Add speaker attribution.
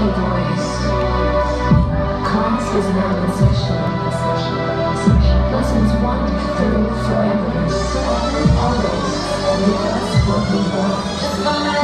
Speaker 1: your voice. Class is. Lessons one through forever. Always Always. what we want.